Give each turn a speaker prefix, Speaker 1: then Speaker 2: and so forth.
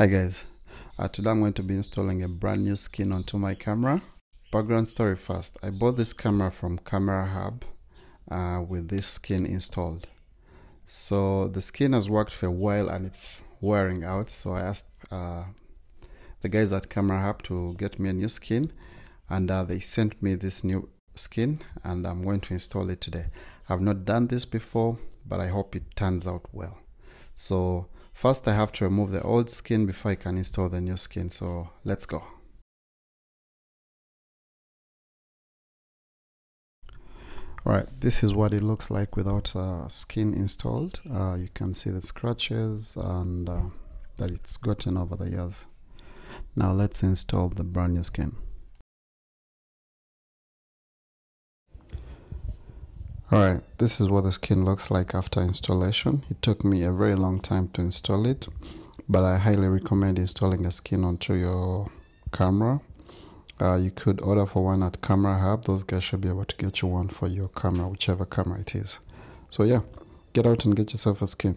Speaker 1: Hi guys, uh, today I'm going to be installing a brand new skin onto my camera. Background story first, I bought this camera from Camera Hub uh, with this skin installed. So the skin has worked for a while and it's wearing out so I asked uh, the guys at Camera Hub to get me a new skin and uh, they sent me this new skin and I'm going to install it today. I've not done this before but I hope it turns out well. So First I have to remove the old skin before I can install the new skin, so let's go. Alright, this is what it looks like without uh, skin installed. Uh, you can see the scratches and uh, that it's gotten over the years. Now let's install the brand new skin. Alright, this is what the skin looks like after installation. It took me a very long time to install it, but I highly recommend installing a skin onto your camera. Uh, you could order for one at Camera Hub. Those guys should be able to get you one for your camera, whichever camera it is. So yeah, get out and get yourself a skin.